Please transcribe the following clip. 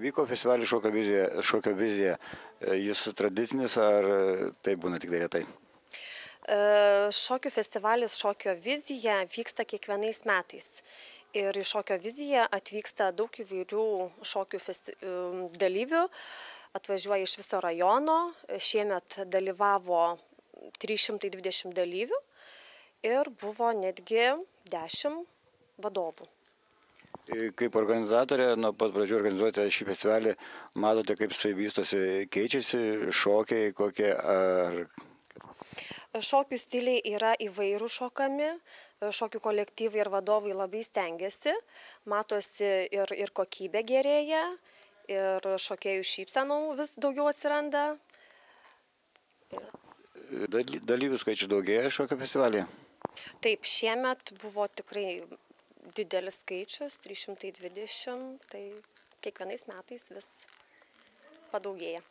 vyko festivalis šokio vizija šokio vizija. Jis tradicinis ar taip būna tiktai retai? Šokių festivalis šokio vizija vyksta kiekvienais metais. Ir į šokio viziją atvyksta daug įvairių šokių festi dalyvių. Atvažiuoja iš viso rajono. Šiemet dalyvavo trys šimtai dvidešimt dalyvių. Ir buvo netgi dešimt vadovų kaip organizatorė nuo pat pradžių organizuojate šį festivalį matote kaip jisai vystosi keičiasi šokiai kokie ar šokių stiliai yra įvairūs šokami šokių kolektyvai ir vadovai labai stengiasi matosi ir ir kokybė gerėja ir šokėjų šypsenų vis daugiau atsiranda. Daly dalyvių skaičius daugėja šokio festivalyje? Taip šiemet buvo tikrai didelis skaičius trys šimtai dvidešimt tai kiekvienais metais vis padaugėja